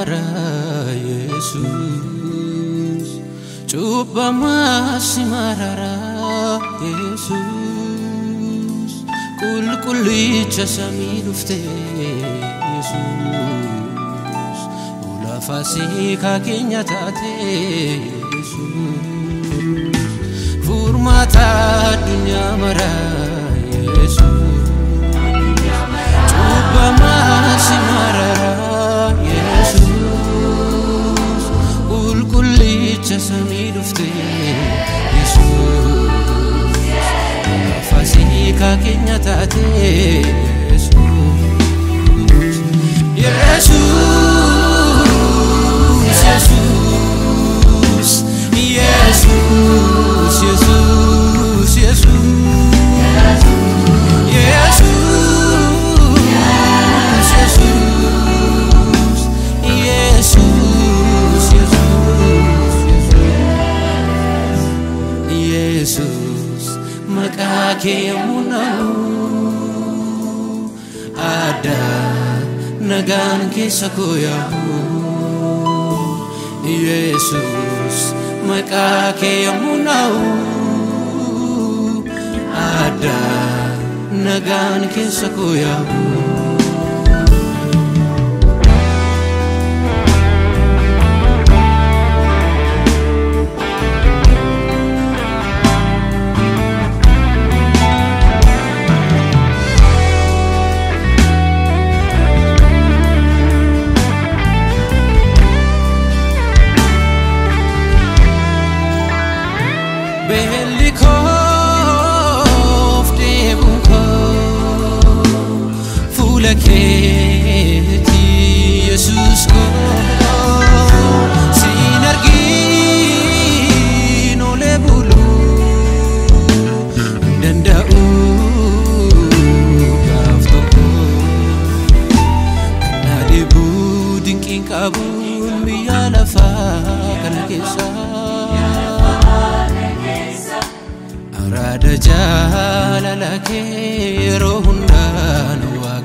Άρα Ιησούς Τσούπα μας ημαράρα Ιησούς Κουλκουλίτσα σαμίρουφτε Ιησούς Όλα φασίκα κενιατάτε Ιησούς Φουρματά δουλειά μαρά መስግን ኢየሱስ ፋሲካ ኬኛ ታቴ ኢየሱስ maqaa kee yommuu na'u aadaa nagaan keessa koo yaa'u Yesus maqaa kee yommuu na'u aadaa nagaan መለከት ኢየሱስ ኮ ሲነርጊኖ ለቡሉ እንደንደኡ ጋፍ ቶኮ ናዴቡ ድንቂን qabuun biyya lafaa kana keessa araada jaalala kee yeroo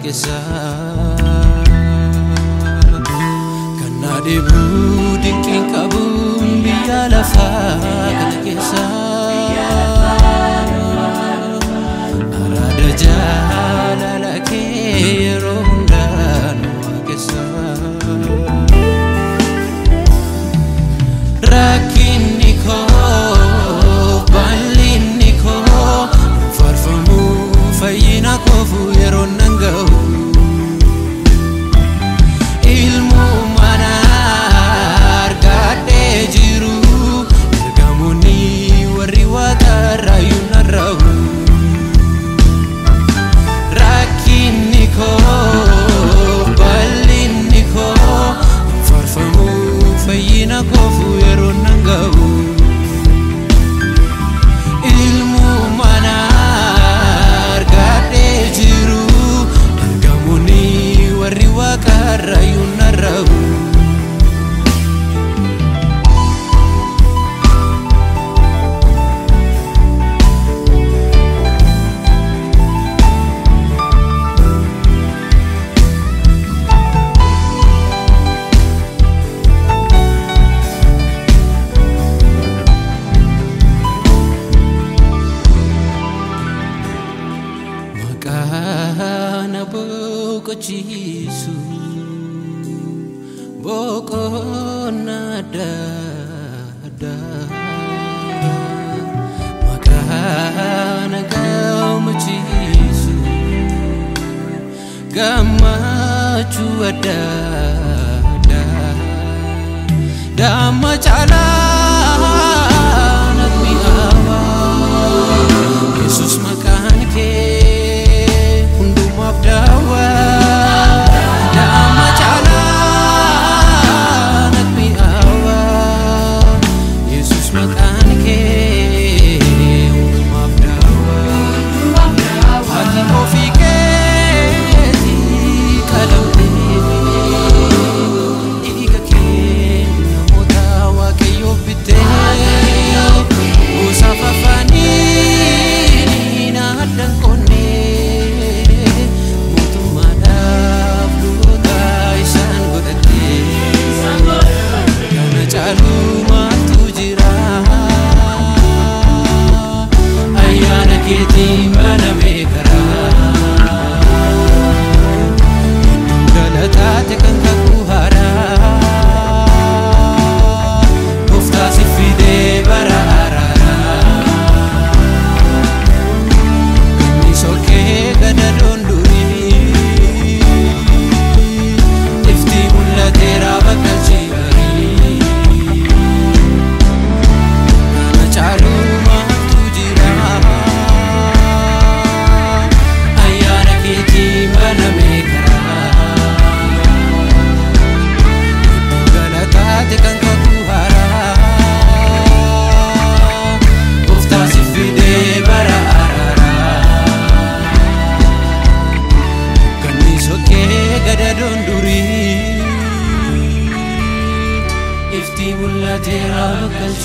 keessaa kan adeemu dinqiin qabuun biyya lafaa kana keessaa. jisu bokona dada makana kau mejisu gamachu ada dama cala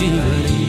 Jiwari